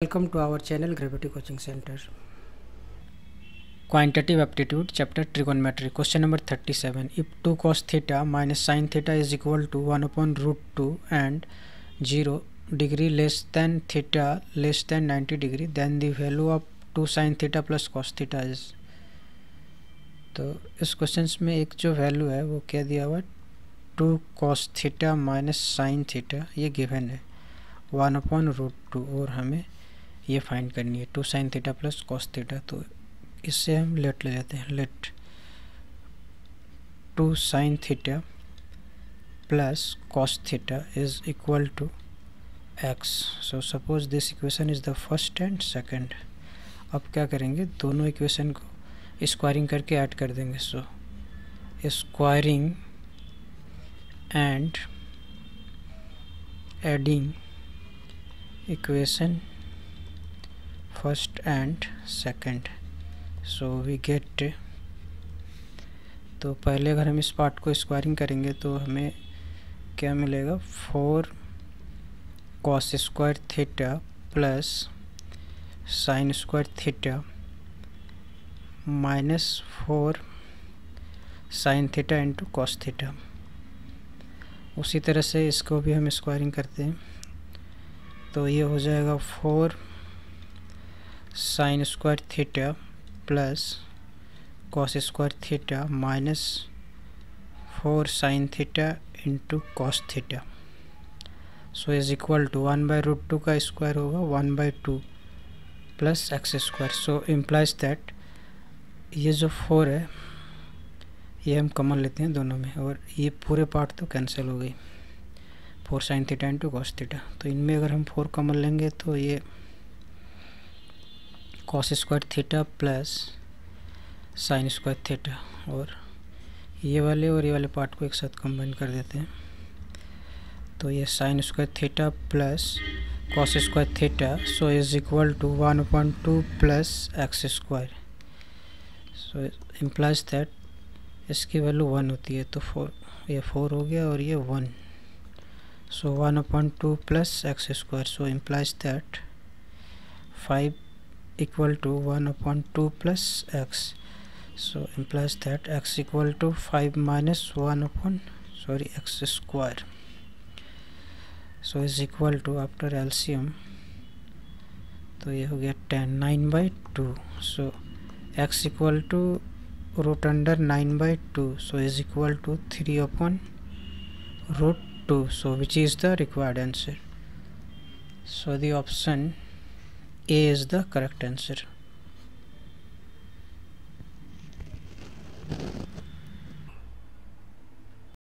Welcome to our channel Gravity Coaching Center. Quantitative aptitude chapter trigonometry question number 37 if 2 cos theta minus sin theta is equal to 1 upon root 2 and 0 degree less than theta less than 90 degree then the value of 2 sin theta plus cos theta is तो इस question में एक जो value है वो क्या दिया हुआ two cos theta minus sine theta ये गिवन है वन अपॉन रूट टू और हमें ये फाइंड करनी है। Two sine theta plus cos theta तो इससे हम लेट ले जाते हैं। Let two sine theta plus cos theta is equal to x so suppose this equation is the first and second अब क्या करेंगे? दोनों इक्वेशन को स्क्वायरिंग करके ऐड कर देंगे। So squaring and adding equation first and second so we get तो पहले अगर हम इस पार्ट को स्क्वायरिंग करेंगे तो हमें क्या मिलेगा? Four cos square theta plus sine square theta minus four sine theta into cos theta उसी तरह से इसको भी हम स्क्वायरिंग करते हैं। तो ये हो जाएगा four sine square theta plus cos square theta minus four sine theta into cos theta so is equal to one by root two का स्क्वायर होगा one by two plus x square so implies that ये जो four है, ये हम कमन लेते हैं दोनों में, और ये पूरे पार्ट तो कैंसिल हो गई। Four sine theta into cos theta तो इनमें अगर हम फोर कमन लेंगे तो ये cos square theta plus sine square theta और ये वाले और ये वाले पार्ट को एक साथ कंबाइन कर देते हैं। तो ये sine square theta plus cos square theta so is equal to one point two plus x square so implies that इसकी वैल्यू वन होती है तो फोर ये फोर हो गया और ये one so one upon two plus x square so implies that five equal to 1 upon 2 plus x so implies that x equal to 5 minus 1 upon sorry x square so is equal to after LCM तो ये हो गया ten nine by two so X equal to root under nine by two so is equal to three upon root two so which is the required answer so the option a is the correct answer